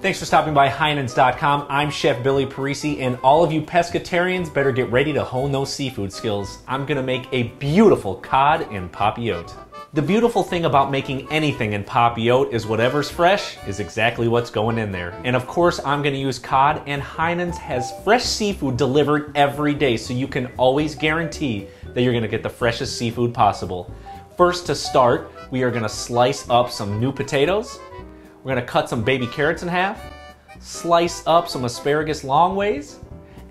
Thanks for stopping by Heinens.com. I'm Chef Billy Parisi, and all of you pescatarians better get ready to hone those seafood skills. I'm gonna make a beautiful cod en papillote. The beautiful thing about making anything en papillote is whatever's fresh is exactly what's going in there. And of course, I'm gonna use cod, and Heinens has fresh seafood delivered every day, so you can always guarantee that you're gonna get the freshest seafood possible. First, to start, we are gonna slice up some new potatoes. We're gonna cut some baby carrots in half, slice up some asparagus long ways,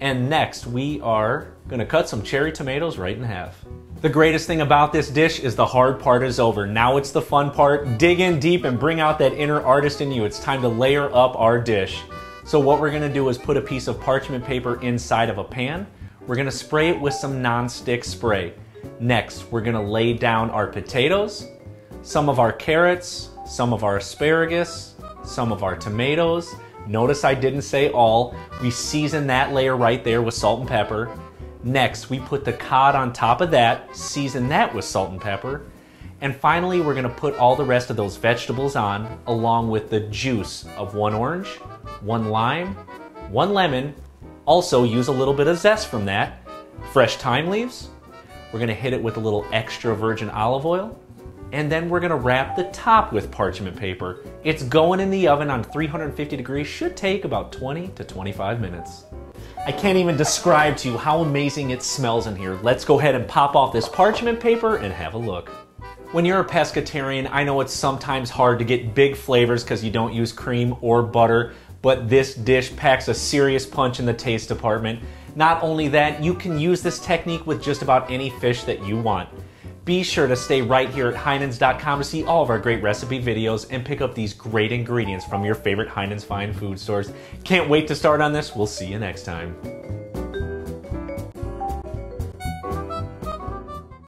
and next we are gonna cut some cherry tomatoes right in half. The greatest thing about this dish is the hard part is over. Now it's the fun part. Dig in deep and bring out that inner artist in you. It's time to layer up our dish. So what we're gonna do is put a piece of parchment paper inside of a pan. We're gonna spray it with some non-stick spray. Next, we're gonna lay down our potatoes, some of our carrots, some of our asparagus, some of our tomatoes. Notice I didn't say all. We season that layer right there with salt and pepper. Next, we put the cod on top of that, season that with salt and pepper. And finally, we're gonna put all the rest of those vegetables on, along with the juice of one orange, one lime, one lemon. Also, use a little bit of zest from that. Fresh thyme leaves. We're gonna hit it with a little extra virgin olive oil and then we're gonna wrap the top with parchment paper. It's going in the oven on 350 degrees, should take about 20 to 25 minutes. I can't even describe to you how amazing it smells in here. Let's go ahead and pop off this parchment paper and have a look. When you're a pescatarian, I know it's sometimes hard to get big flavors because you don't use cream or butter, but this dish packs a serious punch in the taste department. Not only that, you can use this technique with just about any fish that you want. Be sure to stay right here at Heinens.com to see all of our great recipe videos and pick up these great ingredients from your favorite Heinens fine food stores. Can't wait to start on this. We'll see you next time.